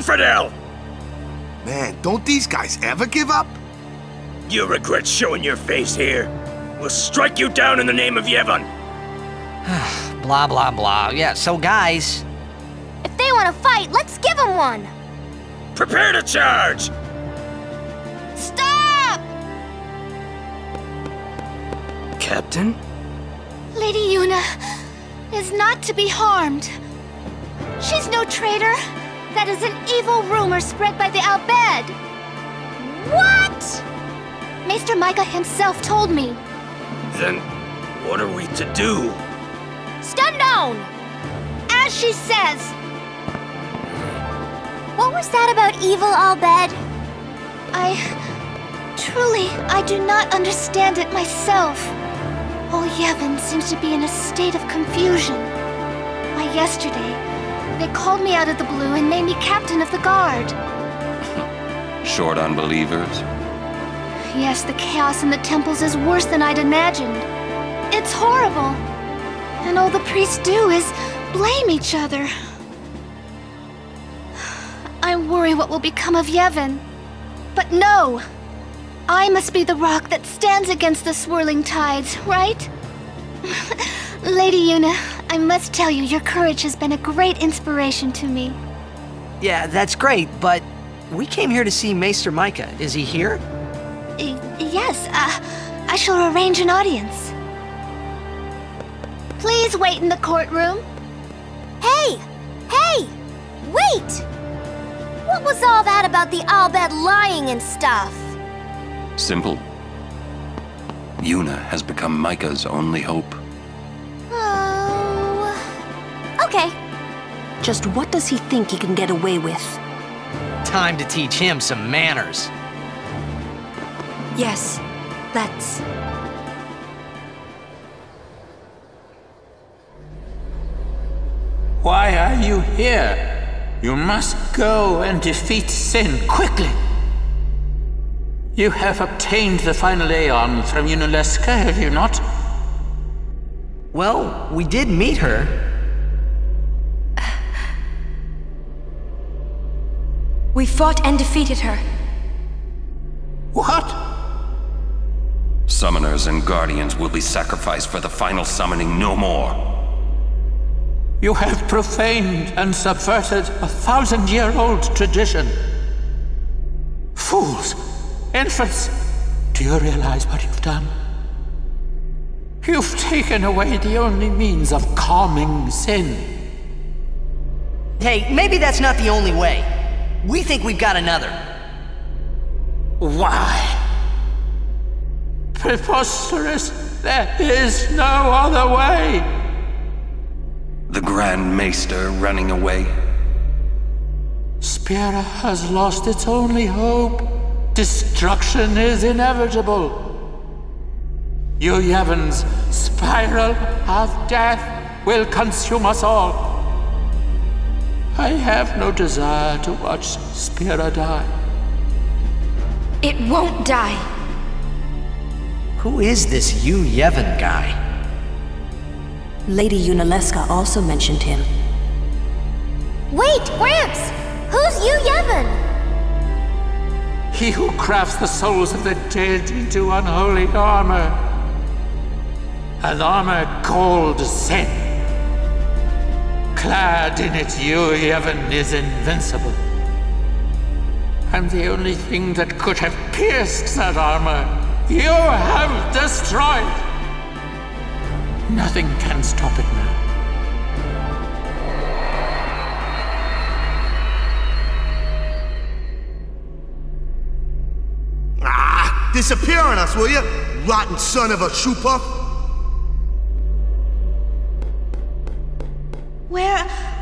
Infidel! Man, don't these guys ever give up? You regret showing your face here. We'll strike you down in the name of Yevon. Blah, blah, blah. Yeah, so guys, If they want to fight, let's give them one. Prepare to charge! Stop! Captain? Lady Yuna is not to be harmed. She's no traitor. That is an evil rumor spread by the Al Bhed. What? Maester Mika himself told me. Then, what are we to do? Stand down! As she says. What was that about evil, Al Bhed? I... Truly, I do not understand it myself. All Yevon seems to be in a state of confusion. Why, yesterday, they called me out of the blue and made me captain of the guard. Short on believers? Yes, the chaos in the temples is worse than I'd imagined. It's horrible. And all the priests do is blame each other. I worry what will become of Yevon. But no! I must be the rock that stands against the swirling tides, right? Lady Yuna, I must tell you, your courage has been a great inspiration to me. yeah, that's great, but we came here to see Maester Mika. Is he here? Y- yes, uh, I shall arrange an audience. Please wait in the courtroom. Hey! Hey! Wait! What was all that about the Al Bhed lying and stuff? Simple. Yuna has become Mika's only hope. Just what does he think he can get away with? Time to teach him some manners. Yes, let's. Why are you here? You must go and defeat sin quickly. You have obtained the final Aeon from Yunalesca, have you not? Well, we did meet her. We fought and defeated her. What? Summoners and Guardians will be sacrificed for the final summoning no more. You have profaned and subverted a thousand year old tradition. Fools! Infants! Do you realize what you've done? You've taken away the only means of calming sin. Hey, maybe that's not the only way. We think we've got another. Why? Preposterous! There is no other way! The Grand Maester running away. Spira has lost its only hope. Destruction is inevitable. Yu Yevon's spiral of death will consume us all. I have no desire to watch Spira die. It won't die. Who is this Yu Yevon guy? Lady Yunalesca also mentioned him. Wait, Gramps! Who's Yu Yevon? He who crafts the souls of the dead into unholy armor. An armor called sin. Clad in it, Yu Yevon, is invincible. And the only thing that could have pierced that armor, you have destroyed. Nothing can stop it now. Ah, disappear on us, will you? Rotten son of a shoopuff.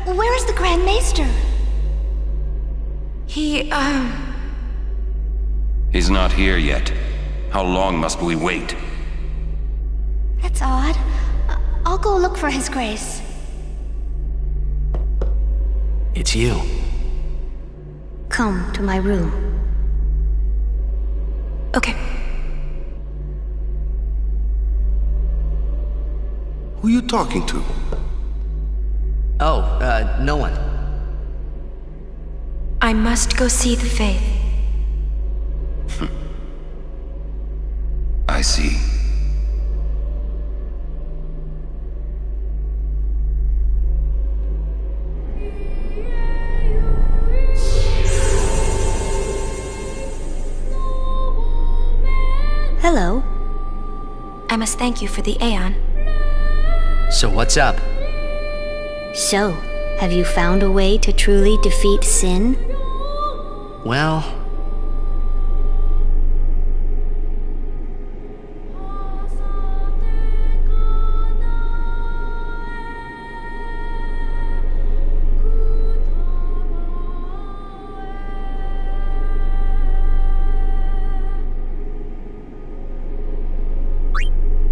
Where. where is the Grand Maester? He, um. He's not here yet. How long must we wait? That's odd. I- I'll go look for His Grace. It's you. Come to my room. Okay. Who are you talking to? Oh, uh, no one. I must go see the faith. I see. Hello. I must thank you for the Aeon. So what's up? So, have you found a way to truly defeat sin? Well,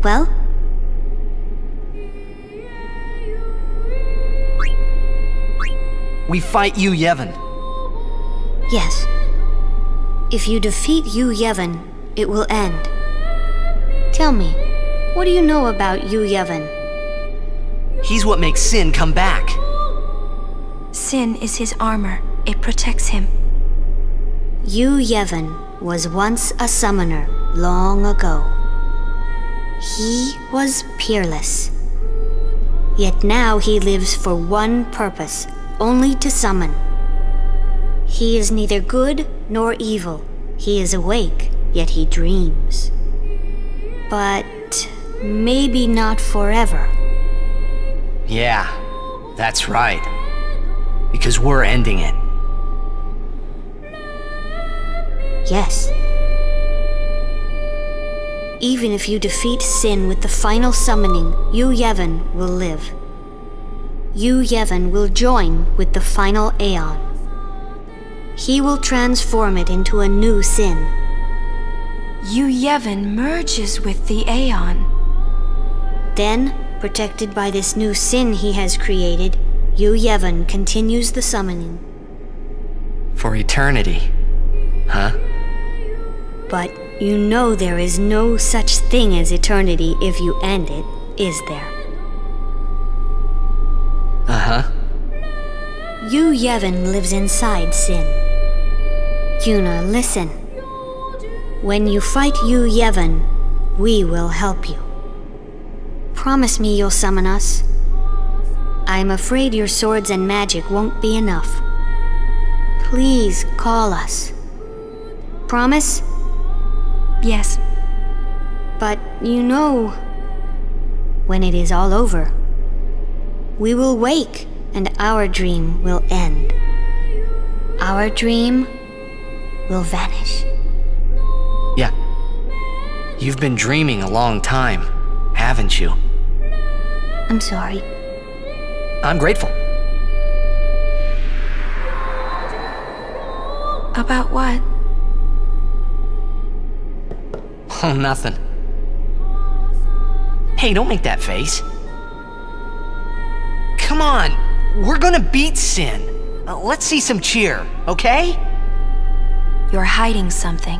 Well, we fight Yu Yevon. yes. If you defeat Yu Yevon, it will end. Tell me, what do you know about Yu Yevon? He's what makes Sin come back. Sin is his armor. It protects him. Yu Yevon was once a summoner long ago. He was peerless. Yet now he lives for one purpose only to summon. He is neither good nor evil. He is awake, yet he dreams. But maybe not forever. Yeah, that's right. Because we're ending it. Yes. Even if you defeat Sin with the final summoning, Yu Yevon will live. Yu Yevon will join with the final Aeon. He will transform it into a new Sin. Yu Yevon merges with the Aeon. Then, protected by this new Sin he has created, Yu Yevon continues the summoning. For eternity. Huh? But you know there is no such thing as eternity if you end it, is there? Yu Yevon lives inside Sin. Yuna, listen. When you fight Yu Yevon, we will help you. Promise me you'll summon us. I'm afraid your swords and magic won't be enough. Please call us. Promise? Yes. But you know, when it is all over, we will wake and our dream will end. Our dream will vanish. Yeah. You've been dreaming a long time, haven't you? I'm sorry. I'm grateful. About what? Oh, nothing. Hey, don't make that face. Come on, we're gonna beat Sin. Uh, let's see some cheer, okay? You're hiding something.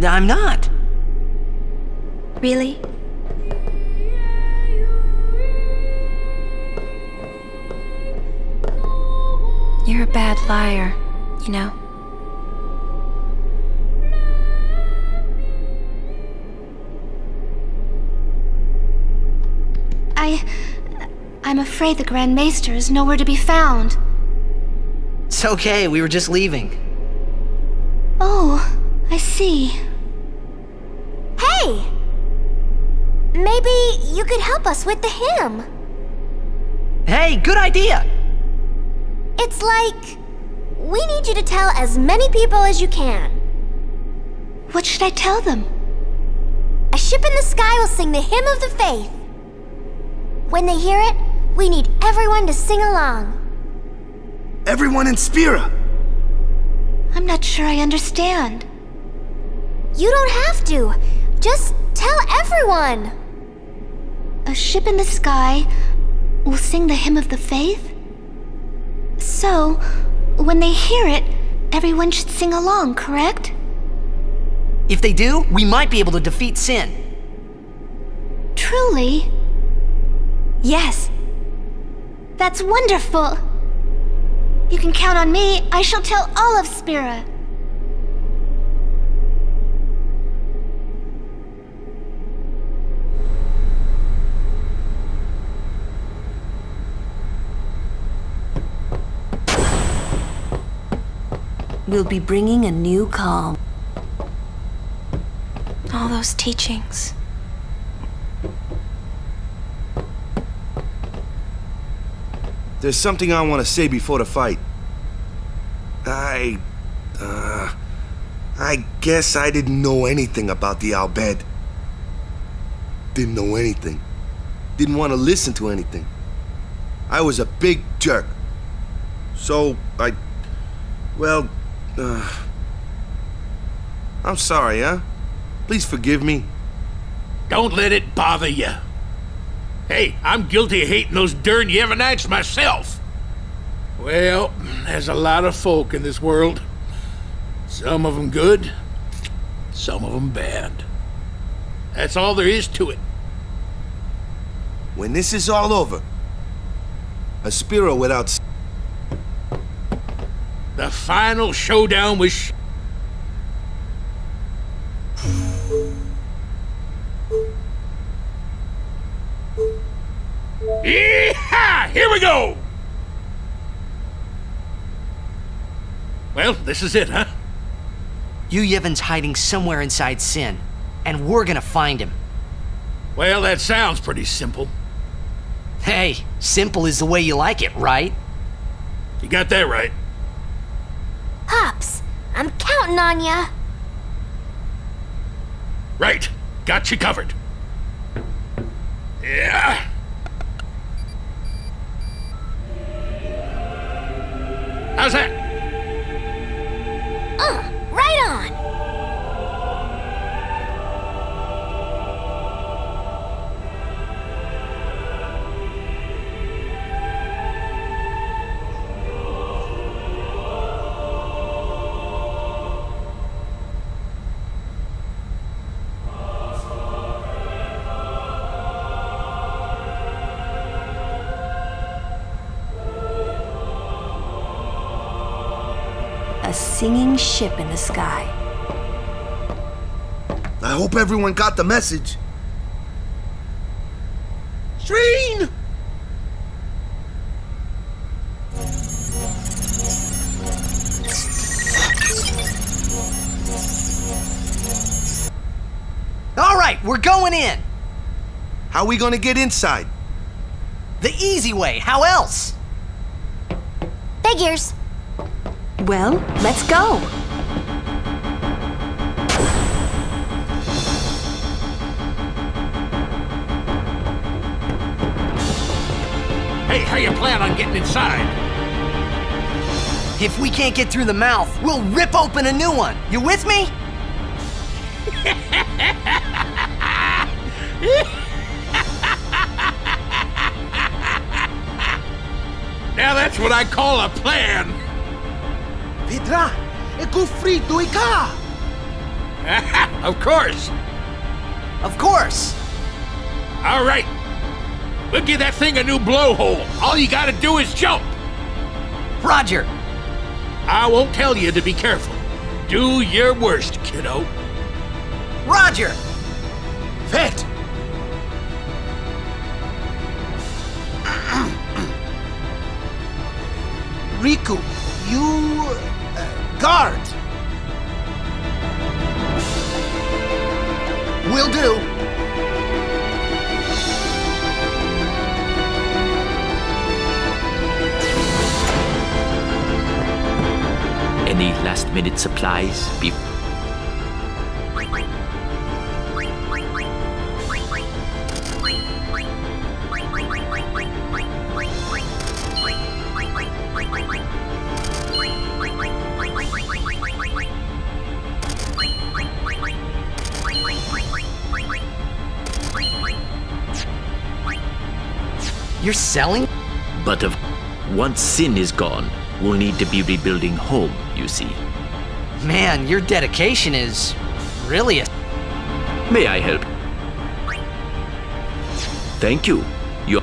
I'm not. Really? You're a bad liar, you know. I'm afraid the Grand Maester is nowhere to be found. It's okay, we were just leaving. Oh, I see. Hey! Maybe you could help us with the hymn. Hey, good idea! It's like. We need you to tell as many people as you can. What should I tell them? A ship in the sky will sing the hymn of the faith. When they hear it, we need everyone to sing along. Everyone in Spira. I'm not sure I understand. You don't have to. Just tell everyone! A ship in the sky will sing the hymn of the faith? So, when they hear it, everyone should sing along, correct? If they do, we might be able to defeat Sin. Truly? Yes. That's wonderful! You can count on me. I shall tell all of Spira. We'll be bringing a new calm. All those teachings. There's something I want to say before the fight. I... Uh... I guess I didn't know anything about the Al Bhed. Didn't know anything. Didn't want to listen to anything. I was a big jerk. So, I... Well, uh... I'm sorry, huh? Please forgive me. Don't let it bother you. Hey, I'm guilty of hating those darn Yevonites myself. Well, there's a lot of folk in this world. Some of them good, some of them bad. That's all there is to it. When this is all over, a Spira without... The final showdown with... we go! Well, this is it, huh? Yu Yevon's hiding somewhere inside Sin, and we're gonna find him. Well, that sounds pretty simple. Hey, simple is the way you like it, right? You got that right. Pops, I'm counting on ya. Right. Got you covered. Yeah. How's that? Uh, right on. Ship in the sky. I hope everyone got the message. Shreen! All right, we're going in. How are we gonna get inside? The easy way, how else? Figures. Well, let's go. Hey, how you plan on getting inside? If we can't get through the mouth, we'll rip open a new one. You with me? Now that's what I call a plan. Petra, e gufrito ika! of course. Of course. All right. We'll give that thing a new blowhole. All you gotta do is jump. Roger. I won't tell you to be careful. Do your worst, kiddo. Roger. Vet! Rikku, you... Guard! Will do. Any last minute supplies? Be- You're selling? But of once sin is gone, we'll need to be rebuilding home, you see. Man, your dedication is really a. May I help? Thank you. You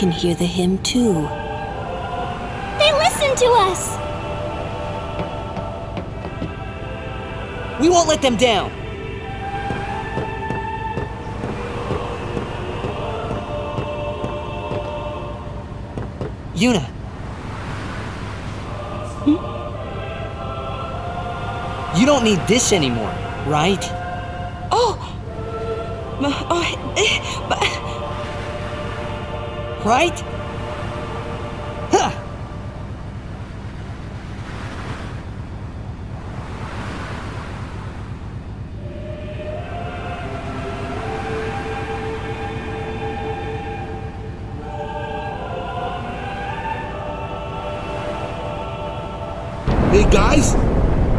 can hear the hymn too. They listen to us! We won't let them down. Yuna. You don't need this anymore, right? Oh! Oh, eh, but Right? Huh. Hey, guys?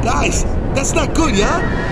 Guys, that's not good, yeah?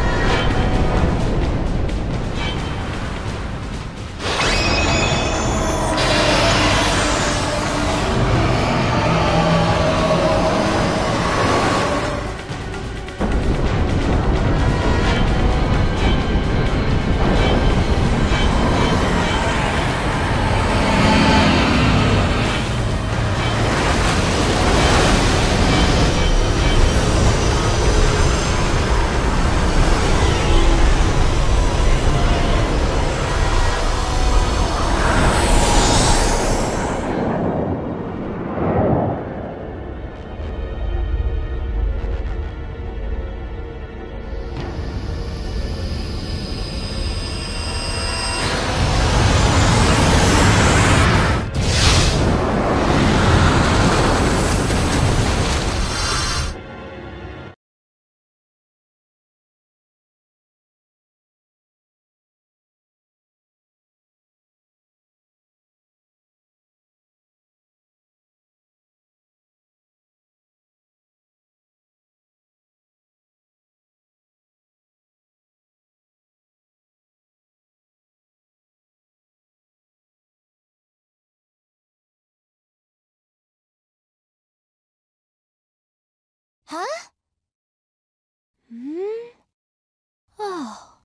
は？あ、うん？はあ。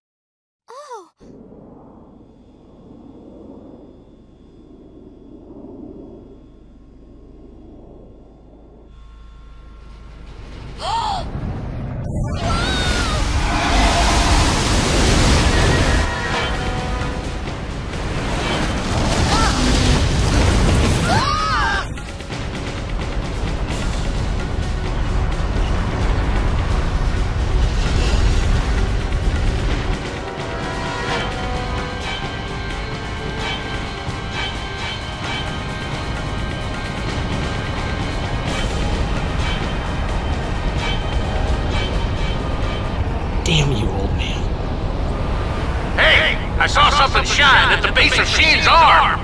At the base arm.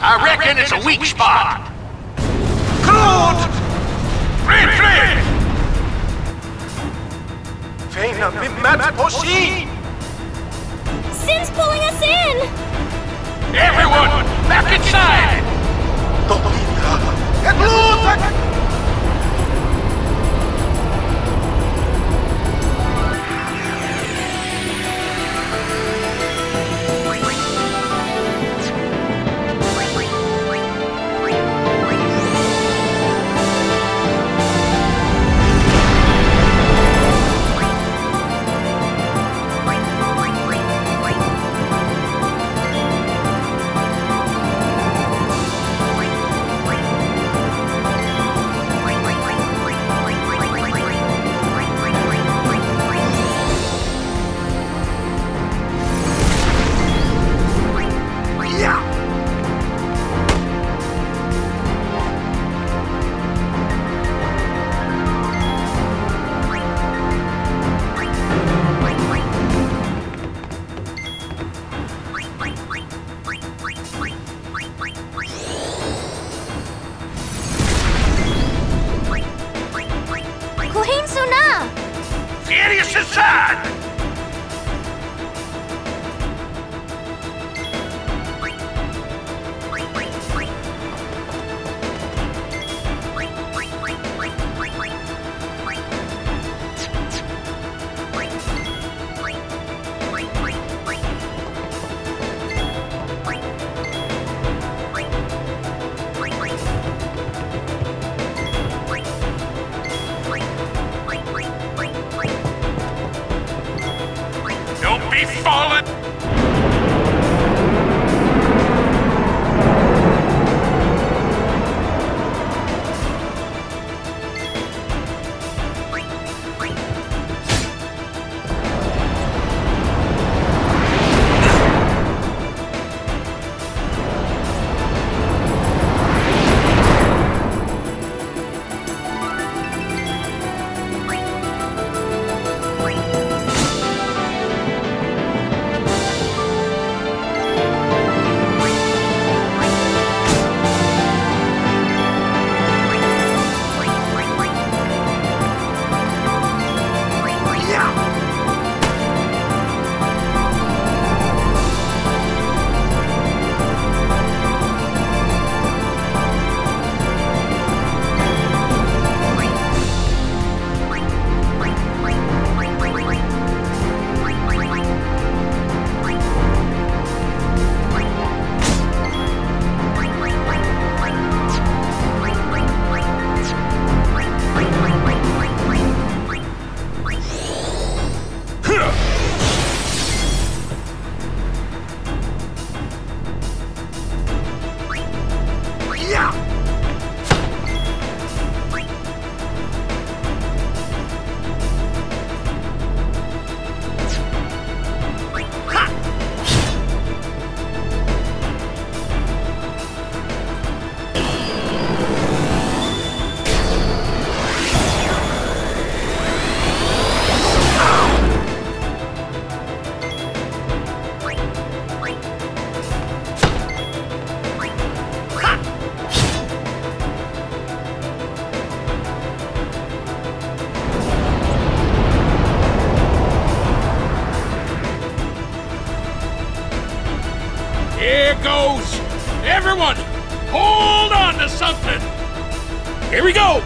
I reckon it's a weak spot. Claude! Red Flame! Feina Bimat Poshi! Sin's pulling us in! Everyone, back inside! What's inside? Don't go!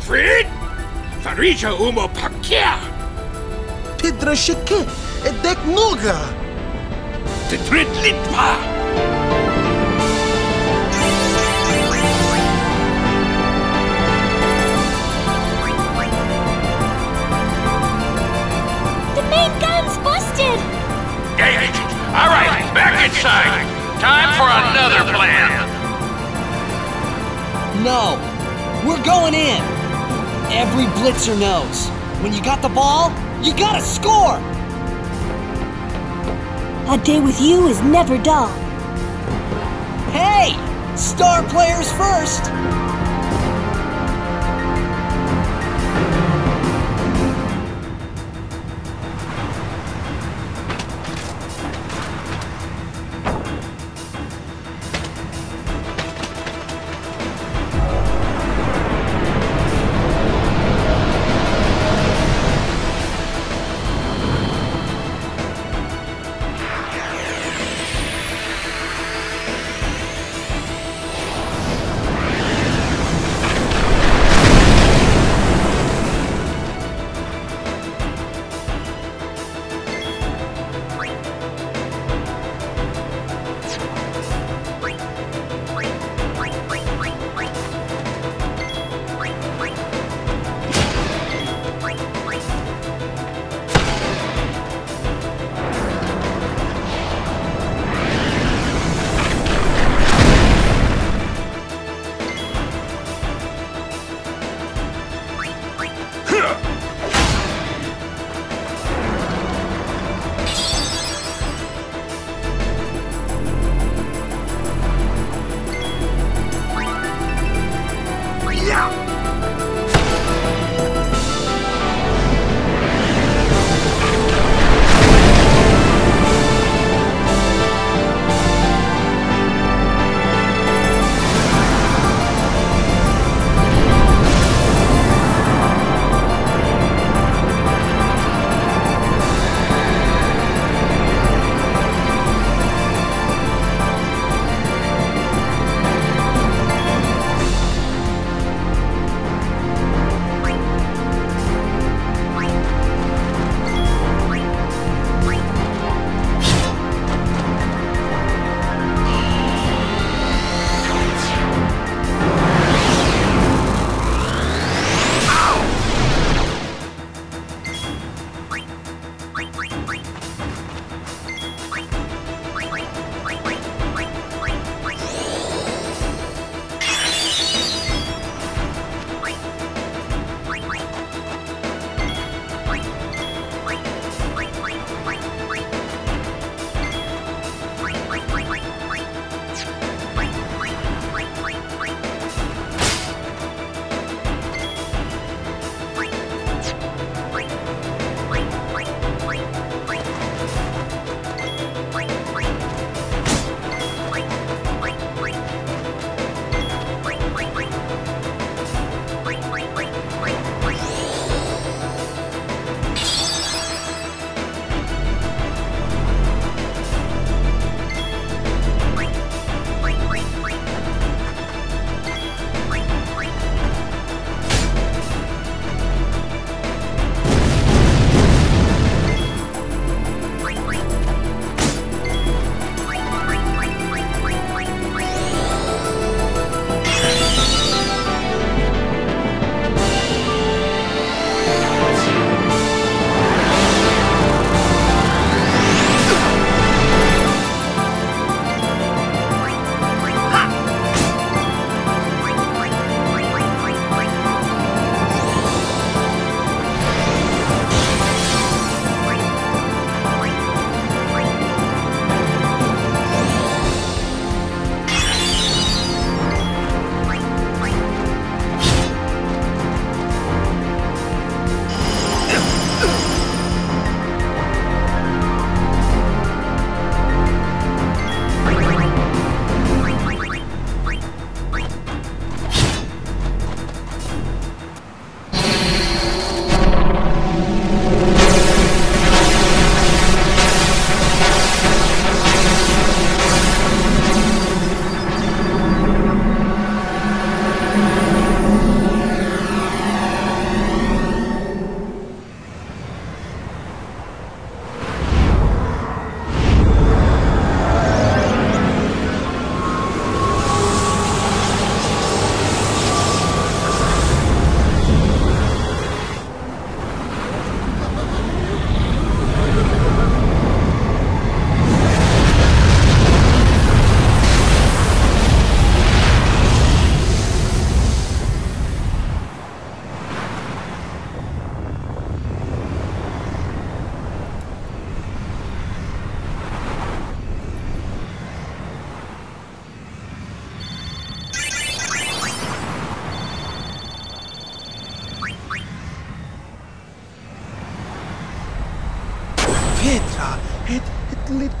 Fred? Farija umo pakia. Pidra shike, edek noga. Tetrit litva. The main gun's busted! Hey, all right, back inside. Time for another plan. No. We're going in. Every blitzer knows. When you got the ball, you gotta score! A day with you is never dull. Hey! Star players first!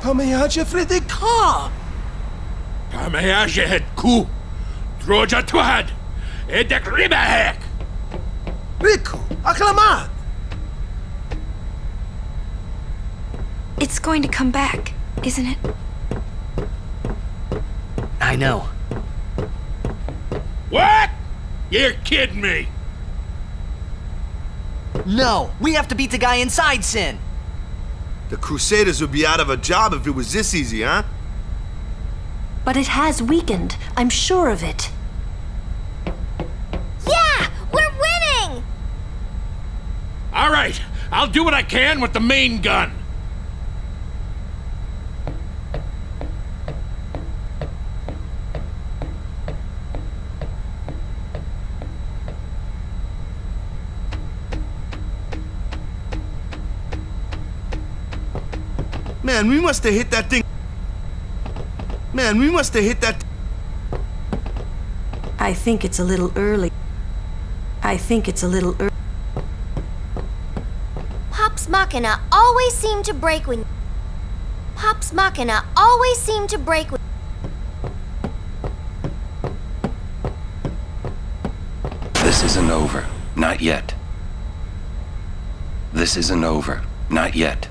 Het lit pameaje Fredeka. Pameaje het ku. Droja tuhad. Edek ribahek. Rikku, acclamat. It's going to come back, isn't it? I know. What? You're kidding me. No, we have to beat the guy inside Sin. The Crusaders would be out of a job if it was this easy, huh? But it has weakened. I'm sure of it. Yeah! We're winning! All right, I'll do what I can with the main gun. Man, we must have hit that thing. Man, we must have hit that. I think it's a little early. I think it's a little early. Pops Machina always seem to break when... Pops Machina always seem to break when... This isn't over. Not yet. This isn't over. Not yet.